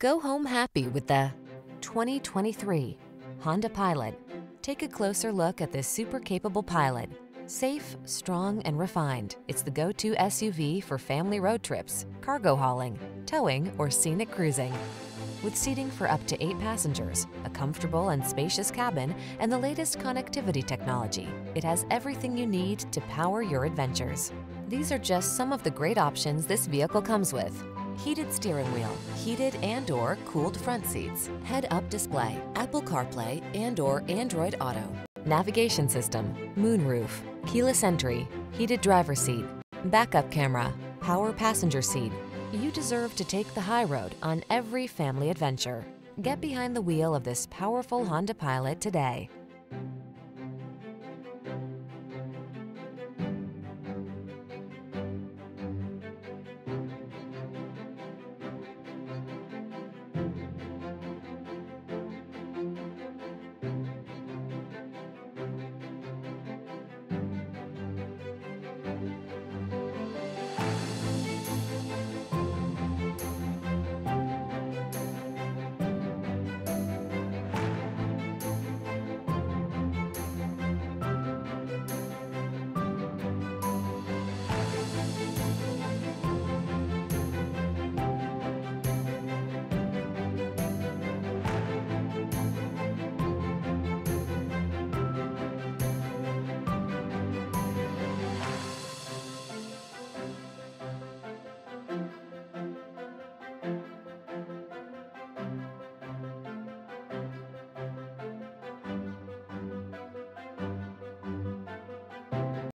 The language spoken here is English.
Go home happy with the 2023 Honda Pilot. Take a closer look at this super capable Pilot. Safe, strong, and refined, it's the go-to SUV for family road trips, cargo hauling, towing, or scenic cruising. With seating for up to eight passengers, a comfortable and spacious cabin, and the latest connectivity technology, it has everything you need to power your adventures. These are just some of the great options this vehicle comes with. Heated steering wheel, heated and or cooled front seats, head-up display, Apple CarPlay and or Android Auto, navigation system, moonroof, keyless entry, heated driver seat, backup camera, power passenger seat. You deserve to take the high road on every family adventure. Get behind the wheel of this powerful Honda Pilot today.